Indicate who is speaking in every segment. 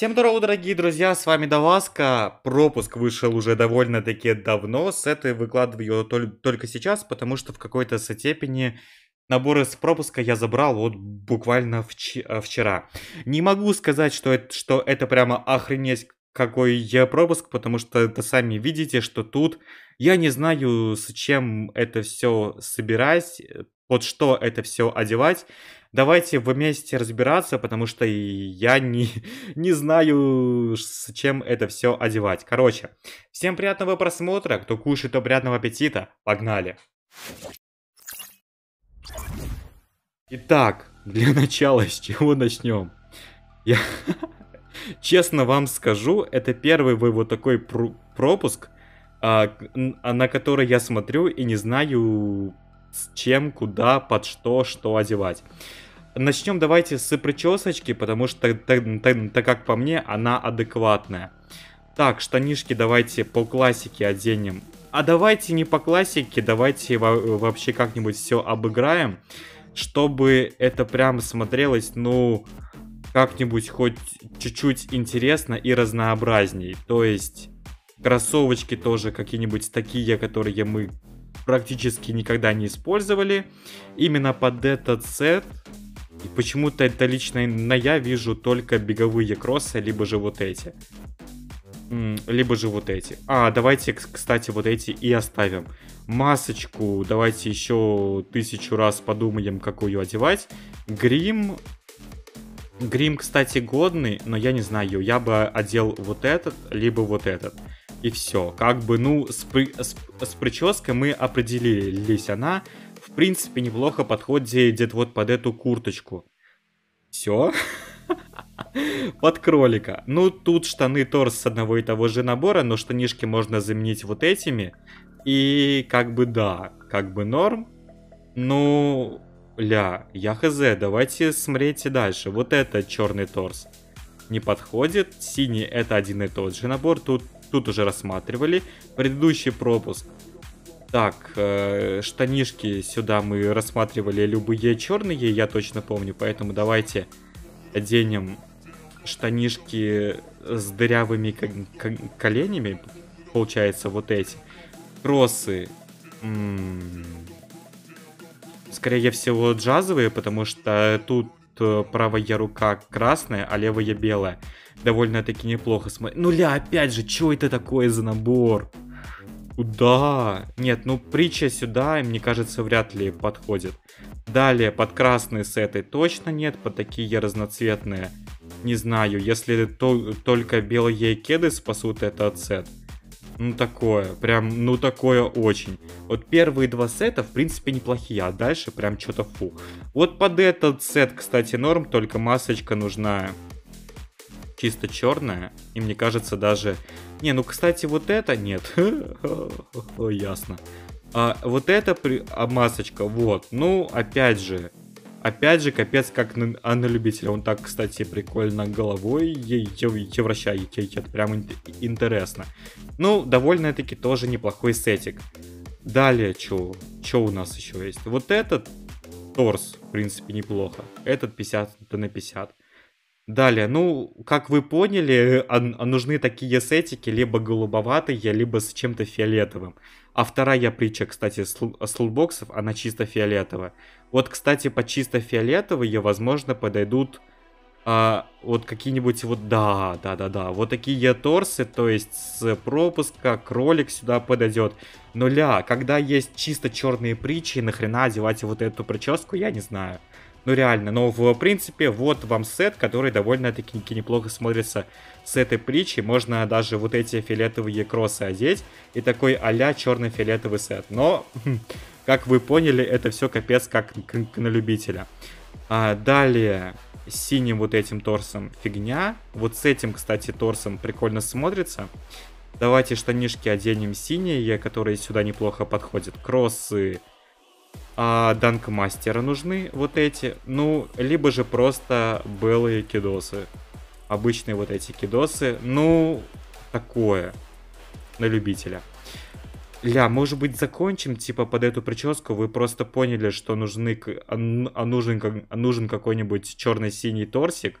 Speaker 1: Всем здорово, дорогие друзья, с вами Даваска. Пропуск вышел уже довольно-таки давно, с этой выкладываю тол- только сейчас, потому что в какой-то степени набор из пропуска я забрал вот буквально э, вчера. Не могу сказать, что это, что это прямо охренеть какой я пропуск, потому что это сами видите, что тут я не знаю, с чем это все собирать, под что это все одевать. Давайте вместе разбираться, потому что я не, не знаю, с чем это все одевать. Короче, всем приятного просмотра, кто кушает, то приятного аппетита. Погнали! Итак, для начала с чего начнем? Я честно вам скажу, это первый вы вот такой пр- пропуск, а, на который я смотрю и не знаю, с чем, куда, под что, что одевать. Начнем давайте с причесочки, потому что, так, как по мне, она адекватная. Так, штанишки давайте по классике оденем. А давайте не по классике, давайте вообще как-нибудь все обыграем, чтобы это прям смотрелось, ну, как-нибудь хоть чуть-чуть интересно и разнообразней. То есть кроссовочки тоже какие-нибудь такие, которые мы практически никогда не использовали. Именно под этот сет и почему-то это лично на я вижу только беговые кроссы, либо же вот эти. Либо же вот эти. А, давайте, кстати, вот эти и оставим. Масочку давайте еще тысячу раз подумаем, какую одевать. Грим. Грим, кстати, годный, но я не знаю, я бы одел вот этот, либо вот этот. И все. Как бы, ну, с, при... с... с прической мы определились. Она, в принципе, неплохо подходит вот под эту курточку. Все. Под кролика. Ну, тут штаны торс с одного и того же набора, но штанишки можно заменить вот этими. И как бы да, как бы норм. Ну, ля, я хз, давайте смотрите дальше. Вот это черный торс не подходит. Синий это один и тот же набор. Тут тут уже рассматривали. Предыдущий пропуск. Так, э, штанишки сюда мы рассматривали любые черные, я точно помню, поэтому давайте оденем штанишки с дырявыми коленями, получается, вот эти. Кроссы. М-м- скорее всего, джазовые, потому что тут э, правая рука красная, а левая белая довольно-таки неплохо смотрит. Ну ля, опять же, что это такое за набор? Куда? Нет, ну притча сюда, мне кажется, вряд ли подходит. Далее, под красные сеты точно нет, под такие разноцветные. Не знаю, если то, только белые кеды спасут этот сет. Ну такое, прям, ну такое очень. Вот первые два сета, в принципе, неплохие, а дальше прям что-то фу. Вот под этот сет, кстати, норм, только масочка нужна чисто черная. И мне кажется даже... Не, ну, кстати, вот это нет. Ясно. А вот эта при... а масочка, вот. Ну, опять же, Опять же, капец, как на, а на любителя. Он так, кстати, прикольно головой ей вращает. Это прям интересно. Ну, довольно-таки тоже неплохой сетик. Далее, что? Что у нас еще есть? Вот этот торс, в принципе, неплохо. Этот 50 на 50. Далее, ну, как вы поняли, а, а нужны такие сетики, либо голубоватые, либо с чем-то фиолетовым. А вторая притча, кстати, слулбоксов, она чисто фиолетовая. Вот, кстати, по чисто фиолетовые, возможно, подойдут а, вот какие-нибудь вот, да, да, да, да, вот такие торсы, то есть с пропуска кролик сюда подойдет. Нуля, когда есть чисто черные притчи, нахрена одевать вот эту прическу, я не знаю. Ну реально, но в принципе вот вам сет, который довольно-таки неплохо смотрится с этой притчей. Можно даже вот эти фиолетовые кроссы одеть и такой а-ля черно-фиолетовый сет. Но, как вы поняли, это все капец как на любителя. А, далее, синим вот этим торсом фигня. Вот с этим, кстати, торсом прикольно смотрится. Давайте штанишки оденем синие, которые сюда неплохо подходят. Кроссы а данкмастера нужны вот эти. Ну, либо же просто белые кидосы. Обычные вот эти кидосы. Ну, такое. На любителя. Ля, может быть, закончим, типа, под эту прическу, вы просто поняли, что нужны, а нужен, а нужен какой-нибудь черно-синий торсик,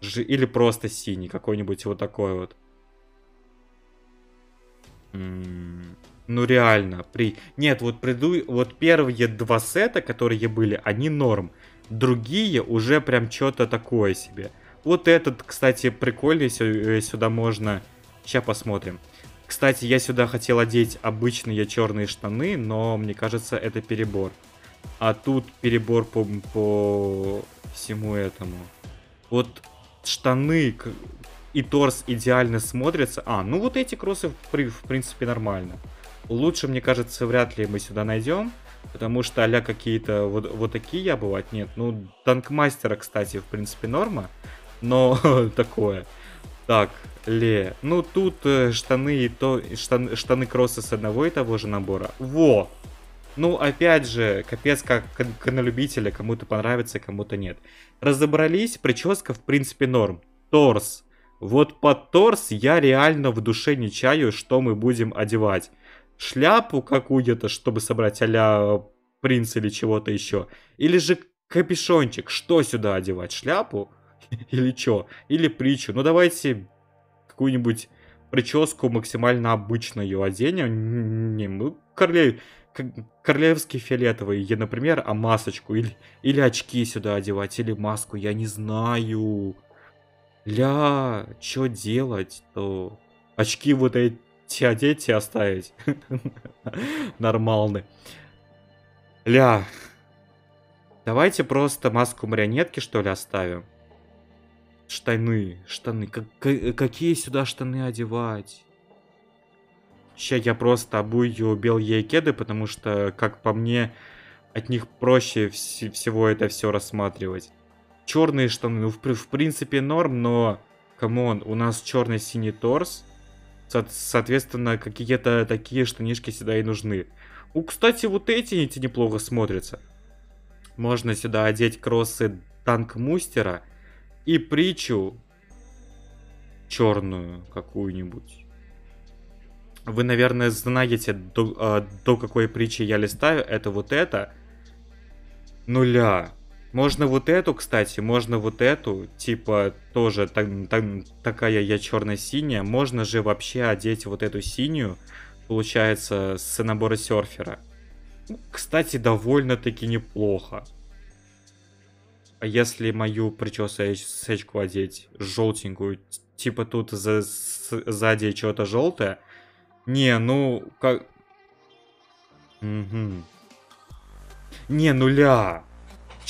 Speaker 1: Или просто синий, какой-нибудь вот такой вот. М, Ну реально, при... Нет, вот приду... Вот первые два сета, которые были, они норм. Другие уже прям что-то такое себе. Вот этот, кстати, прикольный, э, сюда можно... Сейчас посмотрим. Кстати, я сюда хотел одеть обычные черные штаны, но мне кажется, это перебор. А тут перебор по, по всему этому. Вот штаны и торс идеально смотрятся. А, ну вот эти кроссы в, в принципе нормально. Лучше, мне кажется, вряд ли мы сюда найдем. Потому что а какие-то вот, вот такие я бывать нет. Ну, танкмастера, кстати, в принципе норма. Но такое. Так, Ле. Ну, тут э, штаны и то... Штаны, штаны кросса с одного и того же набора. Во! Ну, опять же, капец как каналюбителя, кому-то понравится, кому-то нет. Разобрались, прическа в принципе норм. Торс. Вот под торс я реально в душе не чаю, что мы будем одевать. Шляпу какую-то, чтобы собрать а принц или чего-то еще. Или же капюшончик. Что сюда одевать? Шляпу? Или что? Или притчу? Ну давайте какую-нибудь прическу максимально обычную оденем. Не, мы королев... королевский фиолетовый, я, например, а масочку или, или очки сюда одевать, или маску, я не знаю. Ля, что делать-то? Очки вот эти одеть и оставить. Нормальный. Ля. Давайте просто маску марионетки, что ли, оставим. Штаны, штаны. Как- какие сюда штаны одевать? Сейчас я просто обую белые кеды, потому что, как по мне, от них проще вс- всего это все рассматривать. Черные штаны, ну, в, в принципе, норм, но, come on, у нас черный-синий торс. Со- соответственно, какие-то такие штанишки сюда и нужны. У, кстати, вот эти, эти неплохо смотрятся. Можно сюда одеть кроссы танк мустера и притчу черную какую-нибудь. Вы, наверное, знаете, до, а, до какой притчи я листаю. Это вот это. Нуля. Можно вот эту, кстати, можно вот эту, типа, тоже так- так- такая я черно-синяя. Можно же вообще одеть вот эту синюю, получается, с набора серфера. Ну, Кстати, довольно-таки неплохо. А если мою причесочку одеть желтенькую, типа тут за, сзади что-то желтое? Не, ну, как... Мгм. Не, нуля.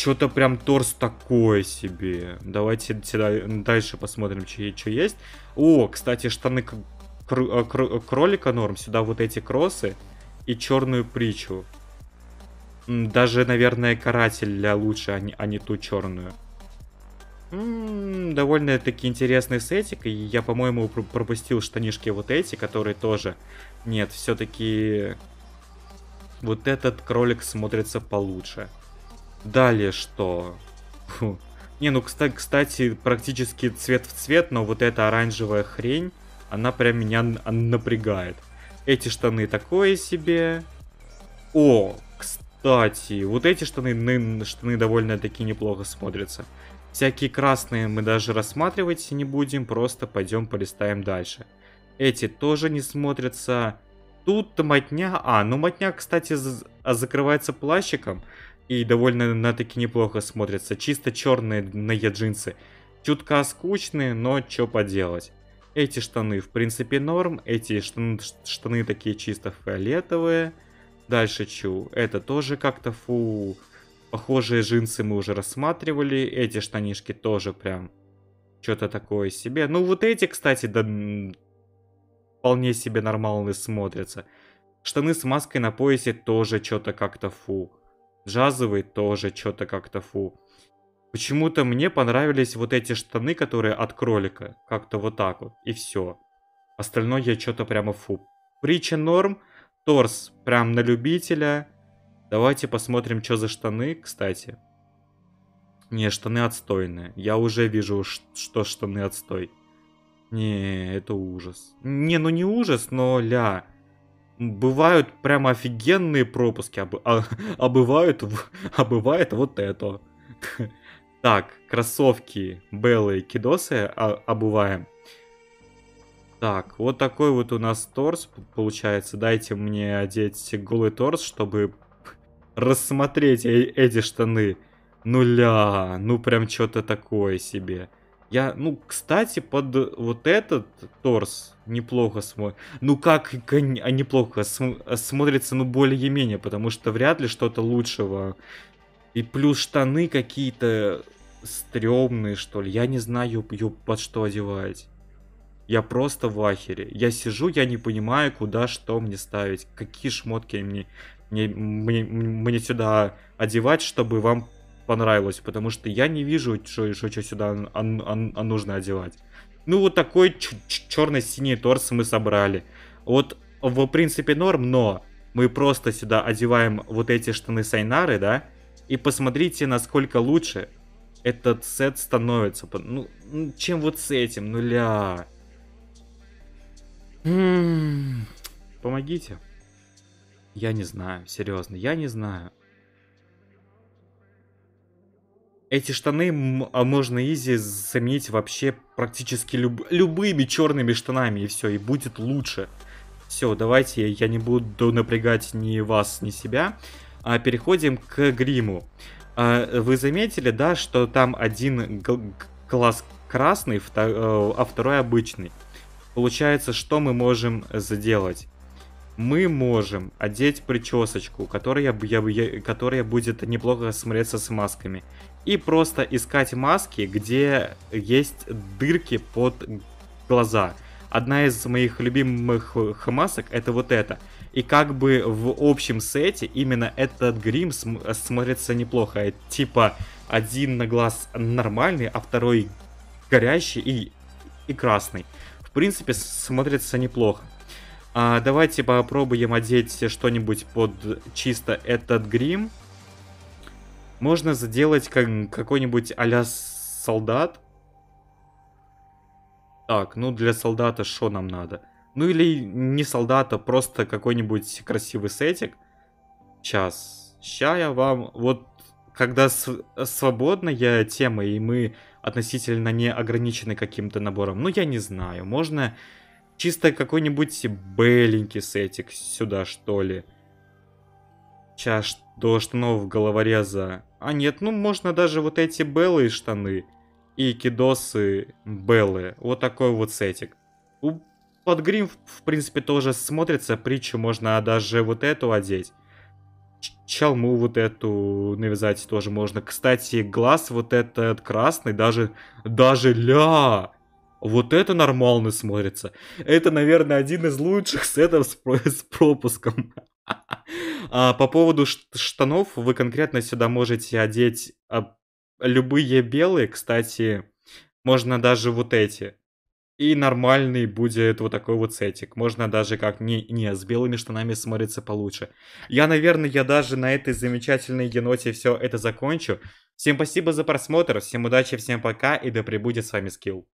Speaker 1: Что-то прям торс такое себе. Давайте дальше посмотрим, что есть. О, кстати, штаны к- кру- э, э, кролика норм. Сюда вот эти кроссы и черную притчу. Даже, наверное, каратель для лучше, а не, а не ту черную. Довольно-таки интересный сетик. И я, по-моему, пр- пропустил штанишки вот эти, которые тоже... Нет, все-таки... Вот этот кролик смотрится получше. Далее что? Фу. Не, ну, кста- кстати, практически цвет в цвет, но вот эта оранжевая хрень, она прям меня н- напрягает. Эти штаны такое себе. О, кстати, вот эти штаны, ны- штаны довольно-таки неплохо смотрятся. Всякие красные мы даже рассматривать не будем, просто пойдем полистаем дальше. Эти тоже не смотрятся. Тут мотня... А, ну мотня, кстати, а, закрывается плащиком и довольно-таки неплохо смотрится. Чисто черные на джинсы. Чутка скучные, но что поделать. Эти штаны, в принципе, норм. Эти штаны, штаны такие чисто фиолетовые. Дальше чу. Это тоже как-то фу. Похожие джинсы мы уже рассматривали. Эти штанишки тоже прям что-то такое себе. Ну, вот эти, кстати, да, вполне себе нормально смотрятся. Штаны с маской на поясе тоже что-то как-то фу. Джазовый тоже что-то как-то фу. Почему-то мне понравились вот эти штаны, которые от кролика. Как-то вот так вот. И все. Остальное я что-то прямо фу. Притча норм. Торс прям на любителя. Давайте посмотрим, что за штаны, кстати. Не, штаны отстойные. Я уже вижу, что штаны отстой. Не, это ужас. Не, ну не ужас, но ля. Бывают прямо офигенные пропуски, а, а- а бывают, а бывает вот это. Так, кроссовки белые кидосы а, обуваем. Так, вот такой вот у нас торс получается. Дайте мне одеть голый торс, чтобы рассмотреть э, эти штаны. Нуля, ну прям что-то такое себе. Я, ну, кстати, под вот этот торс неплохо смотрится. Ну как, а неплохо см смотрится, ну более-менее, потому что вряд ли что-то лучшего. И плюс штаны какие-то стрёмные, что ли. Я не знаю, под что одевать. Я просто в ахере. Я сижу, я не понимаю, куда что мне ставить. Какие шмотки мне, мне, мне, мне сюда одевать, чтобы вам понравилось. Потому что я не вижу, что, что, что сюда а, а, а нужно одевать. Ну, вот такой черно-синий торс мы собрали. Вот, в принципе, норм, но мы просто сюда одеваем вот эти штаны Сайнары, да? И посмотрите, насколько лучше этот сет становится. Ну, чем вот с этим, нуля. Помогите. Я не знаю, серьезно, я не знаю. Эти штаны а можно изи заменить вообще практически люб любыми черными штанами, и все, и будет лучше. Все, давайте, я не буду напрягать ни вас, ни себя. А переходим к гриму. А, вы заметили, да, что там один класс красный, э, а второй обычный. Получается, что мы можем заделать? Мы можем одеть причесочку, которая, я, которая будет неплохо смотреться с масками. И просто искать маски, где есть дырки под глаза. Одна из моих любимых масок это вот это. И как бы в общем сете именно этот грим см смотрится неплохо. Типа один на глаз нормальный, а второй горящий и, и красный в принципе, смотрится неплохо. А, давайте попробуем одеть что-нибудь под чисто этот грим. Можно заделать как, какой-нибудь а солдат. Так, ну для солдата что нам надо? Ну или не солдата, просто какой-нибудь красивый сетик. Сейчас. Сейчас я вам... Вот когда свободная тема, и мы относительно не ограничены каким-то набором. Ну, я не знаю, можно чисто какой-нибудь беленький сетик сюда, что ли. Сейчас до штанов головореза. А нет, ну можно даже вот эти белые штаны и кидосы белые. Вот такой вот сетик. Под грим, в принципе, тоже смотрится. Притчу можно даже вот эту одеть чалму вот эту навязать тоже можно. Кстати, глаз вот этот красный, даже, даже ля, вот это нормально смотрится. Это, наверное, один из лучших сетов с, с пропуском. А, по поводу штанов, вы конкретно сюда можете одеть а, любые белые, кстати, можно даже вот эти. И нормальный будет вот такой вот сетик. Можно даже как не, не с белыми штанами смотрится получше. Я, наверное, я даже на этой замечательной еноте все это закончу. Всем спасибо за просмотр, всем удачи, всем пока и да пребудет с вами скилл.